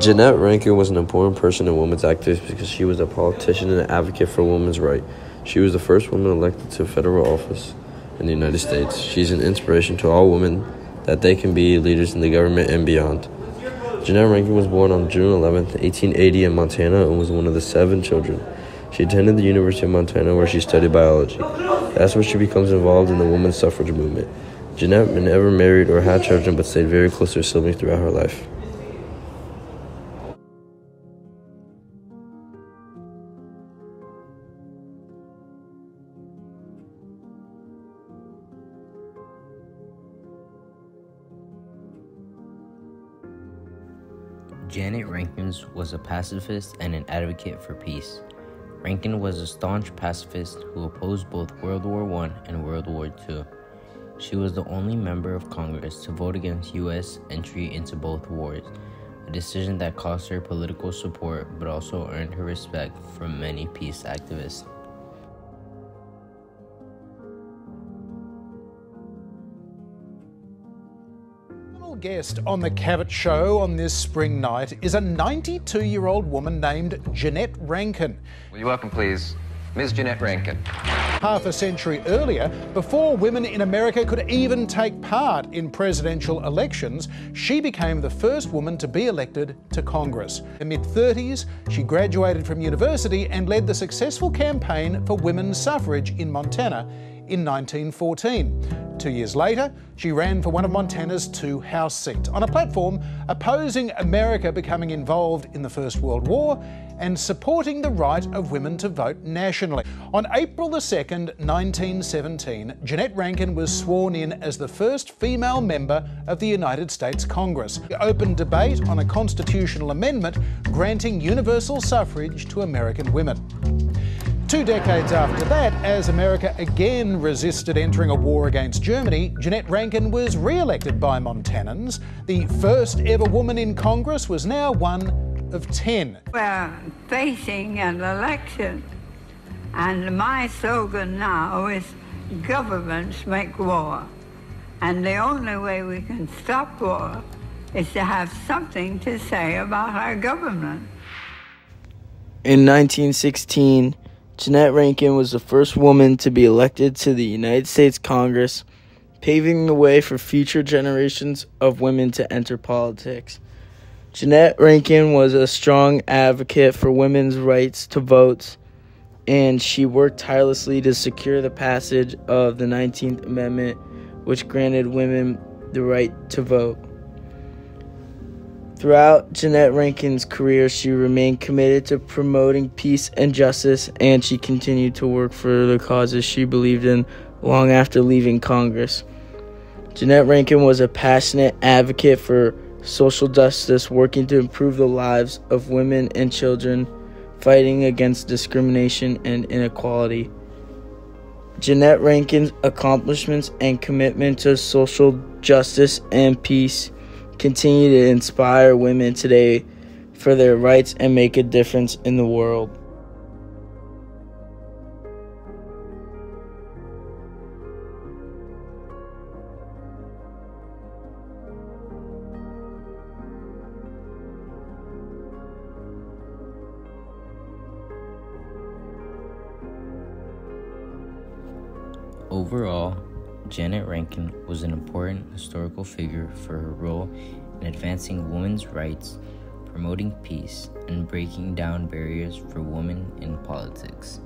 Jeannette Rankin was an important person in women's activism because she was a politician and an advocate for women's rights. She was the first woman elected to federal office in the United States. She's an inspiration to all women that they can be leaders in the government and beyond. Jeannette Rankin was born on June 11, 1880, in Montana and was one of the seven children. She attended the University of Montana where she studied biology. That's where she becomes involved in the women's suffrage movement. Jeannette never married or had children but stayed very close to her siblings throughout her life. Janet Rankin was a pacifist and an advocate for peace. Rankin was a staunch pacifist who opposed both World War I and World War II. She was the only member of Congress to vote against U.S. entry into both wars, a decision that cost her political support but also earned her respect from many peace activists. Guest on the Cavett Show on this spring night is a 92 year old woman named Jeannette Rankin. Will you welcome, please, Ms. Jeannette Rankin? Half a century earlier, before women in America could even take part in presidential elections, she became the first woman to be elected to Congress. In mid 30s, she graduated from university and led the successful campaign for women's suffrage in Montana in 1914. Two years later, she ran for one of Montana's two House seats on a platform opposing America becoming involved in the First World War and supporting the right of women to vote nationally. On April 2, 1917, Jeannette Rankin was sworn in as the first female member of the United States Congress. The open debate on a constitutional amendment granting universal suffrage to American women. Two decades after that, as America again resisted entering a war against Germany, Jeannette Rankin was re elected by Montanans. The first ever woman in Congress was now one of 10. We're facing an election, and my slogan now is governments make war. And the only way we can stop war is to have something to say about our government. In 1916, Jeannette Rankin was the first woman to be elected to the United States Congress, paving the way for future generations of women to enter politics. Jeannette Rankin was a strong advocate for women's rights to vote, and she worked tirelessly to secure the passage of the 19th Amendment, which granted women the right to vote. Throughout Jeannette Rankin's career, she remained committed to promoting peace and justice, and she continued to work for the causes she believed in long after leaving Congress. Jeannette Rankin was a passionate advocate for social justice, working to improve the lives of women and children, fighting against discrimination and inequality. Jeannette Rankin's accomplishments and commitment to social justice and peace continue to inspire women today for their rights and make a difference in the world. Overall, Janet Rankin was an important historical figure for her role in advancing women's rights, promoting peace, and breaking down barriers for women in politics.